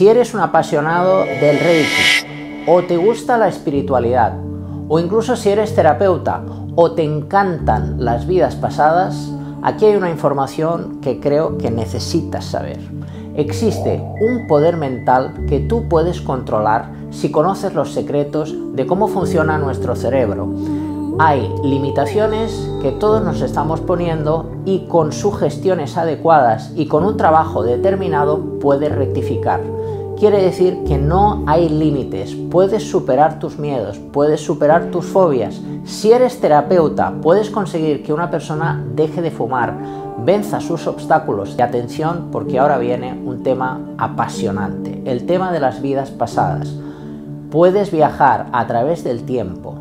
Si eres un apasionado del Reiki o te gusta la espiritualidad o incluso si eres terapeuta o te encantan las vidas pasadas, aquí hay una información que creo que necesitas saber. Existe un poder mental que tú puedes controlar si conoces los secretos de cómo funciona nuestro cerebro. Hay limitaciones que todos nos estamos poniendo y con sugestiones adecuadas y con un trabajo determinado puedes rectificar. Quiere decir que no hay límites, puedes superar tus miedos, puedes superar tus fobias. Si eres terapeuta, puedes conseguir que una persona deje de fumar, venza sus obstáculos. Y atención porque ahora viene un tema apasionante, el tema de las vidas pasadas. Puedes viajar a través del tiempo,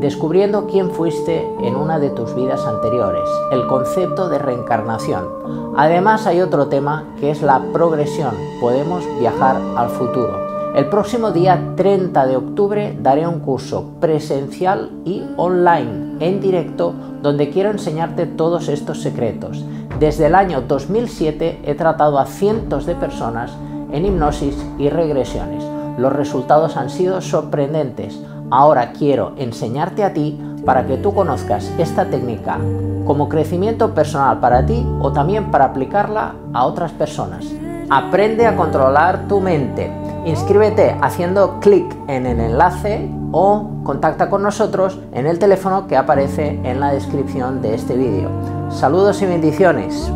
descubriendo quién fuiste en una de tus vidas anteriores, el concepto de reencarnación. Además hay otro tema que es la progresión, podemos viajar al futuro. El próximo día 30 de octubre daré un curso presencial y online, en directo, donde quiero enseñarte todos estos secretos. Desde el año 2007 he tratado a cientos de personas en hipnosis y regresiones. Los resultados han sido sorprendentes. Ahora quiero enseñarte a ti para que tú conozcas esta técnica como crecimiento personal para ti o también para aplicarla a otras personas. Aprende a controlar tu mente. Inscríbete haciendo clic en el enlace o contacta con nosotros en el teléfono que aparece en la descripción de este vídeo. Saludos y bendiciones.